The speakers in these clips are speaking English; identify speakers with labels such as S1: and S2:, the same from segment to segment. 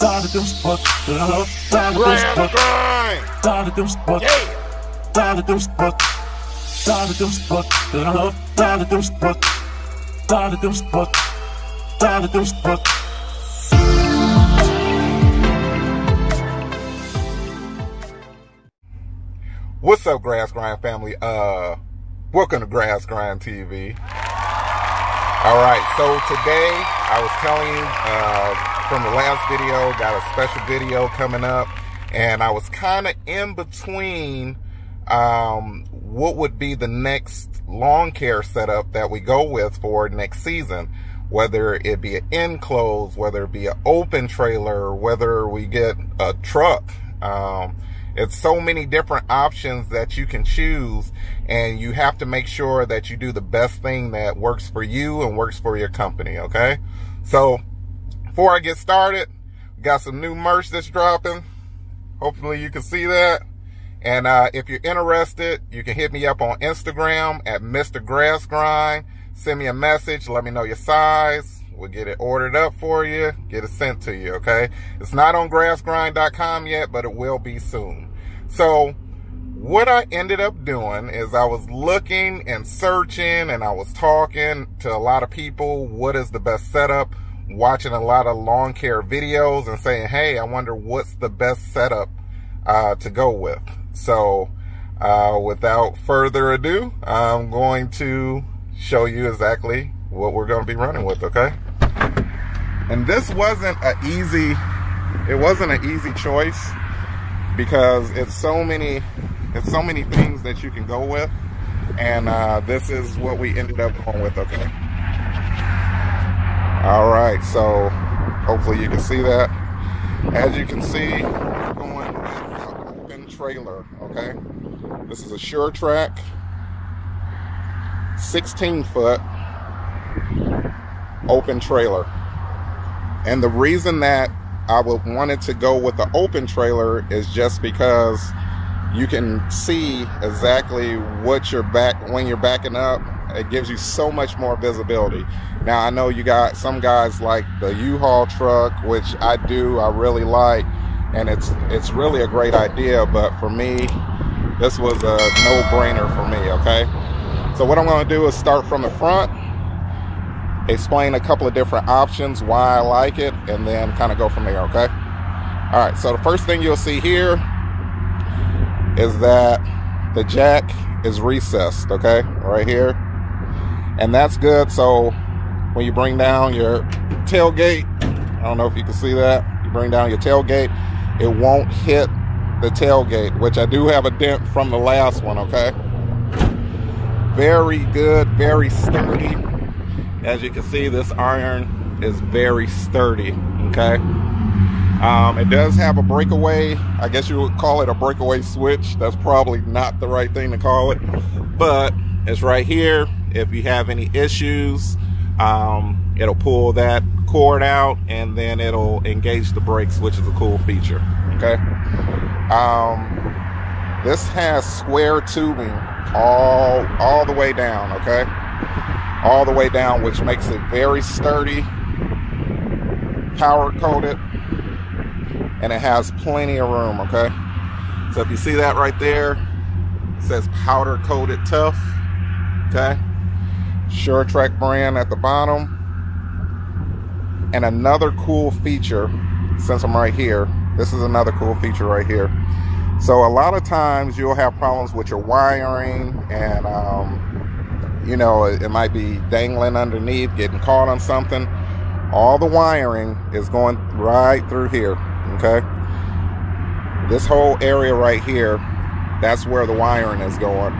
S1: Tired of them spots. Tired of them spots. Tired of them spots. Tired of them spots. Tired of them spots. Tired of them spots. Tired of them spots. Tired of them spots.
S2: What's up, Grass Grind family? Uh, welcome to Grass Grind TV. All right, so today I was telling you uh, from the last video, got a special video coming up, and I was kind of in between um, what would be the next lawn care setup that we go with for next season. Whether it be an enclosed, whether it be an open trailer, whether we get a truck. Um, it's so many different options that you can choose and you have to make sure that you do the best thing that works for you and works for your company, okay? So, before I get started, got some new merch that's dropping. Hopefully you can see that. And uh, if you're interested, you can hit me up on Instagram at Mr. Grass Grind. Send me a message, let me know your size. We'll get it ordered up for you, get it sent to you, okay? It's not on grassgrind.com yet, but it will be soon. So, what I ended up doing is I was looking and searching and I was talking to a lot of people, what is the best setup, watching a lot of lawn care videos and saying, hey, I wonder what's the best setup uh, to go with. So, uh, without further ado, I'm going to show you exactly what we're going to be running with, okay? And this wasn't an easy, it wasn't an easy choice because it's so many, it's so many things that you can go with. And uh, this is what we ended up going with, okay? All right, so hopefully you can see that. As you can see, we're going with an open trailer, okay? This is a Sure-Trac 16 foot open trailer. And the reason that I would wanted to go with the open trailer is just because you can see exactly what you're back when you're backing up. It gives you so much more visibility. Now I know you got some guys like the U-Haul truck, which I do, I really like, and it's it's really a great idea. But for me, this was a no-brainer for me. Okay, so what I'm going to do is start from the front explain a couple of different options, why I like it, and then kind of go from there, okay? All right, so the first thing you'll see here is that the jack is recessed, okay? Right here. And that's good, so when you bring down your tailgate, I don't know if you can see that, you bring down your tailgate, it won't hit the tailgate, which I do have a dent from the last one, okay? Very good, very sturdy as you can see, this iron is very sturdy, okay? Um, it does have a breakaway, I guess you would call it a breakaway switch. That's probably not the right thing to call it, but it's right here. If you have any issues, um, it'll pull that cord out and then it'll engage the brakes, which is a cool feature, okay? Um, this has square tubing all, all the way down, okay? all the way down, which makes it very sturdy, power coated, and it has plenty of room, okay? So if you see that right there, says powder coated tough, okay? Sure-Trac brand at the bottom. And another cool feature, since I'm right here, this is another cool feature right here. So a lot of times you'll have problems with your wiring and um, you know, it, it might be dangling underneath, getting caught on something. All the wiring is going right through here, okay? This whole area right here, that's where the wiring is going,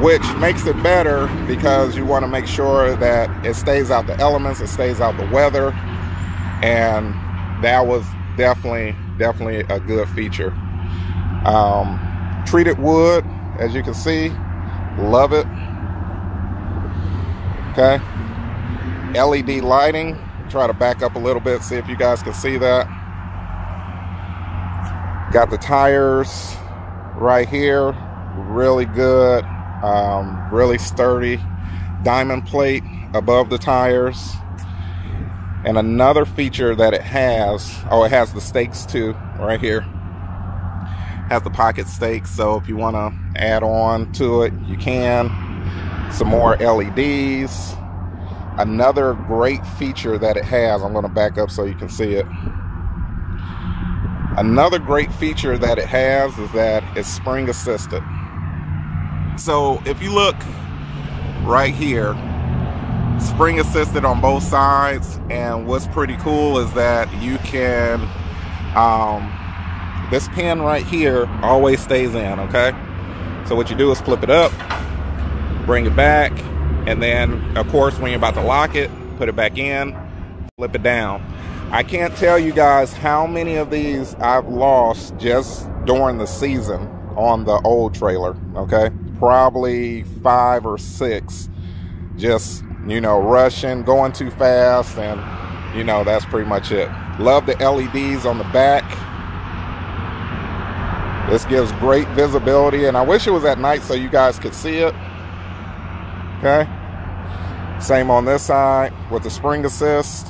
S2: which makes it better because you want to make sure that it stays out the elements, it stays out the weather, and that was definitely, definitely a good feature. Um, treated wood, as you can see, love it. Okay. LED lighting. Try to back up a little bit, see if you guys can see that. Got the tires right here. Really good. Um, really sturdy. Diamond plate above the tires. And another feature that it has, oh, it has the stakes too, right here. Has the pocket stakes, so if you want to add on to it, you can. Some more LEDs. Another great feature that it has, I'm going to back up so you can see it. Another great feature that it has is that it's spring assisted. So if you look right here, spring assisted on both sides and what's pretty cool is that you can um, this pin right here always stays in okay? So what you do is flip it up bring it back and then of course when you're about to lock it put it back in flip it down. I can't tell you guys how many of these I've lost just during the season on the old trailer okay probably five or six just you know, rushing, going too fast, and you know, that's pretty much it. Love the LEDs on the back. This gives great visibility, and I wish it was at night so you guys could see it. Okay. Same on this side with the spring assist.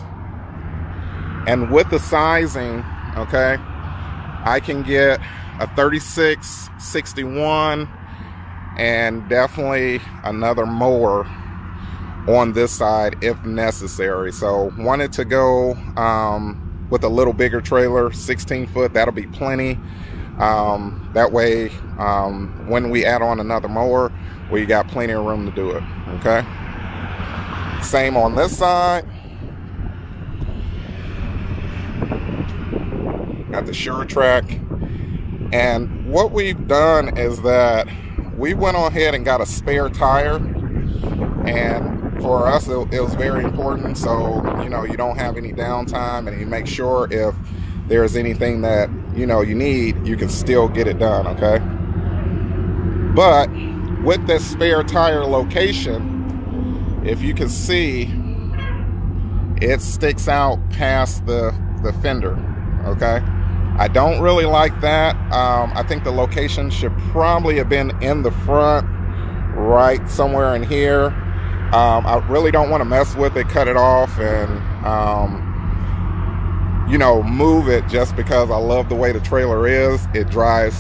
S2: And with the sizing, okay, I can get a 36, 61, and definitely another mower on this side if necessary. So wanted to go um, with a little bigger trailer, 16 foot, that'll be plenty. Um, that way, um, when we add on another mower, we got plenty of room to do it, okay? Same on this side. Got the Sure-Trac. And what we've done is that we went on ahead and got a spare tire and for us, it, it, was very important. So, you know, you don't have any downtime and you make sure if there's anything that, you know, you need, you can still get it done, okay? But with this spare tire location, if you can see, it sticks out past the, the fender, okay? I don't really like that. Um, I think the location should probably have been in the front, right somewhere in here um, I really don't want to mess with it, cut it off, and um, you know, move it just because I love the way the trailer is. It drives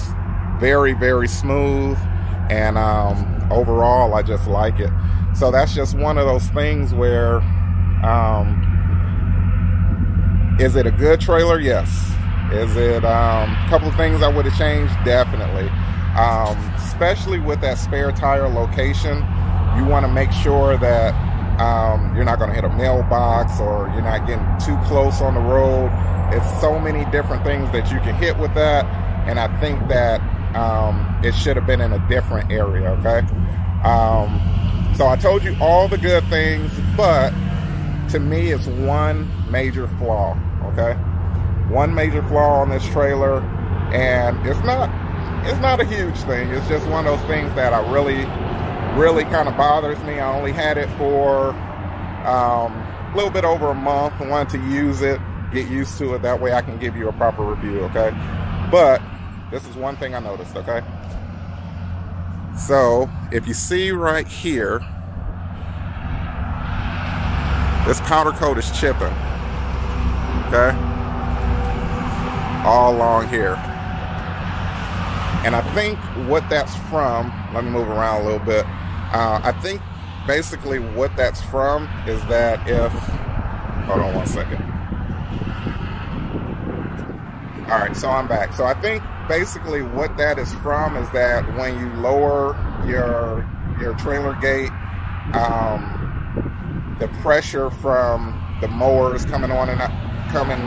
S2: very, very smooth, and um, overall, I just like it. So that's just one of those things where, um, is it a good trailer? Yes. Is it um, a couple of things I would have changed? Definitely. Um, especially with that spare tire location you want to make sure that um, you're not going to hit a mailbox or you're not getting too close on the road. It's so many different things that you can hit with that. And I think that um, it should have been in a different area, okay? Um, so I told you all the good things, but to me, it's one major flaw, okay? One major flaw on this trailer, and it's not it's not a huge thing. It's just one of those things that I really really kind of bothers me. I only had it for um, a little bit over a month. I wanted to use it, get used to it. That way I can give you a proper review, okay? But this is one thing I noticed, okay? So if you see right here, this powder coat is chipping, okay? All along here. And I think what that's from, let me move around a little bit. Uh, I think basically what that's from is that if, hold on one second. All right, so I'm back. So I think basically what that is from is that when you lower your your trailer gate, um, the pressure from the mowers coming on and coming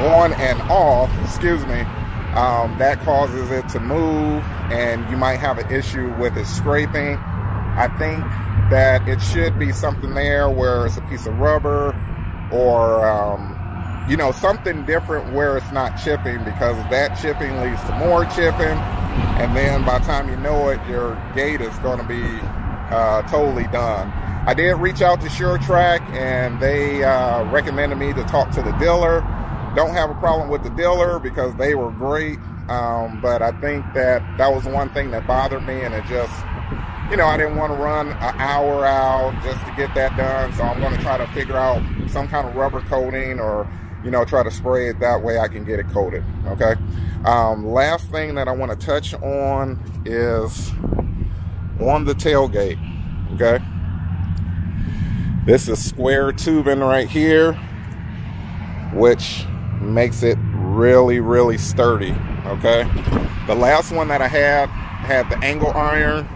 S2: on and off, excuse me, um, that causes it to move, and you might have an issue with it scraping. I think that it should be something there where it's a piece of rubber or, um, you know, something different where it's not chipping because that chipping leads to more chipping. And then by the time you know it, your gate is going to be uh, totally done. I did reach out to Sure-Trac and they uh, recommended me to talk to the dealer. Don't have a problem with the dealer because they were great. Um, but I think that that was one thing that bothered me and it just you know, I didn't want to run an hour out just to get that done. So I'm going to try to figure out some kind of rubber coating or, you know, try to spray it that way I can get it coated. Okay. Um, last thing that I want to touch on is on the tailgate. Okay. This is square tubing right here, which makes it really, really sturdy. Okay. The last one that I had had the angle iron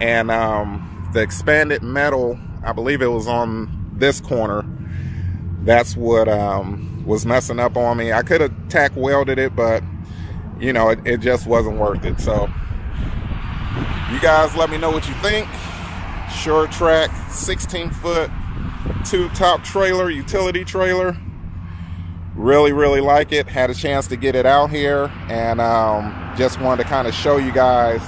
S2: and um, the expanded metal, I believe it was on this corner. That's what um, was messing up on me. I could have tack welded it, but you know, it, it just wasn't worth it. So you guys let me know what you think. Sure-Trac 16 foot two top trailer, utility trailer. Really, really like it. Had a chance to get it out here and um, just wanted to kind of show you guys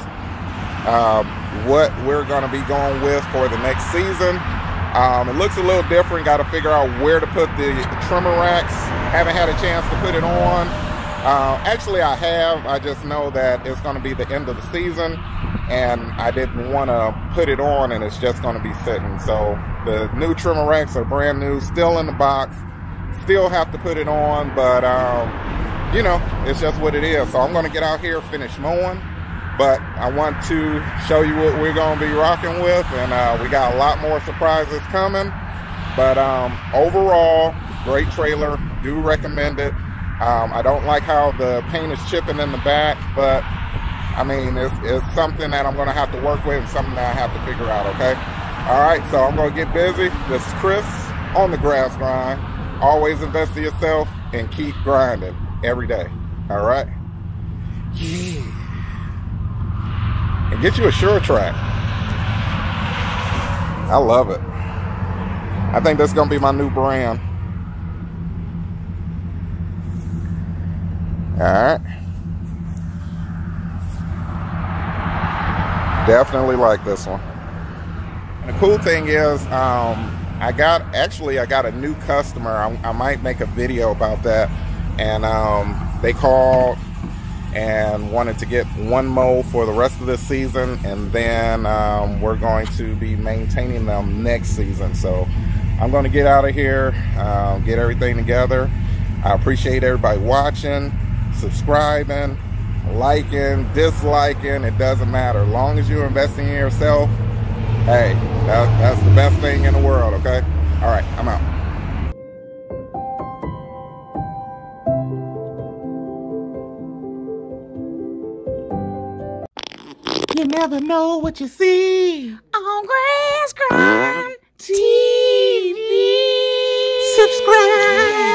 S2: um, what we're going to be going with for the next season. Um, it looks a little different. Got to figure out where to put the trimmer racks. Haven't had a chance to put it on. Uh, actually, I have. I just know that it's going to be the end of the season, and I didn't want to put it on, and it's just going to be sitting. So the new trimmer racks are brand new, still in the box. Still have to put it on, but um, you know, it's just what it is. So I'm to get out here, finish mowing. But I want to show you what we're to be rocking with, and uh, we got a lot more surprises coming. But um, overall, great trailer. Do recommend it. Um, I don't like how the paint is chipping in the back, but I mean, it's, it's something that I'm to have to work with and something that I have to figure out, okay? All right, so I'm to get busy. This is Chris on the grass grind. Always invest in yourself and keep grinding every day. All right? Yeah and get you a Sure-Trac. I love it. I think that's going to be my new brand. All right. Definitely like this one. And the cool thing is, um, I got, actually, I got a new customer. I, I might make a video about that. And um, they called and wanted to get one mow for the rest of this season. And then um, we're going to be maintaining them next season. So I'm going to get out of here uh, get everything together. I appreciate everybody watching subscribing liking disliking. It doesn't matter. As long as you're investing in yourself hey that, that's the best thing in the world okay all right I'm out
S3: You never know what you see on Grass Grind TV.
S1: Subscribe.